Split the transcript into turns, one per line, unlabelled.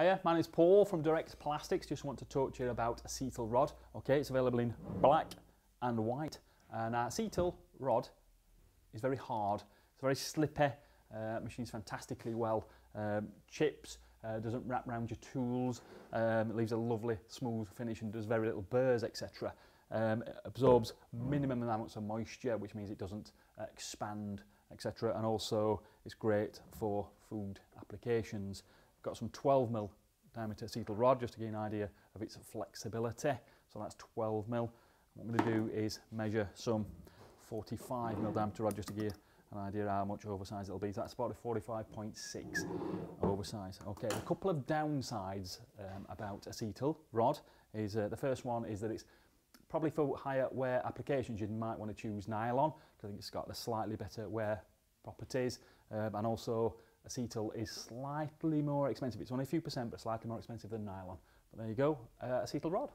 Hiya, my name is Paul from Direct Plastics. Just want to talk to you about acetal rod. Okay, it's available in black and white. And uh, acetal rod is very hard. It's very slippy. Uh, machines fantastically well. Um, chips, uh, doesn't wrap around your tools. Um, it leaves a lovely smooth finish and does very little burrs, etc. Um, it absorbs minimum amounts of moisture, which means it doesn't expand, etc. And also, it's great for food applications. Got some 12 mil diameter acetal rod just to get an idea of its flexibility. So that's 12 mil. What I'm going to do is measure some 45 mil diameter rod just to give you an idea how much oversize it'll be. So that's about a 45.6 oversize. Okay, a couple of downsides um, about acetal rod is uh, the first one is that it's probably for higher wear applications you might want to choose nylon because I think it's got the slightly better wear properties um, and also acetal is slightly more expensive. It's only a few percent, but slightly more expensive than nylon. But there you go, uh, acetal rod.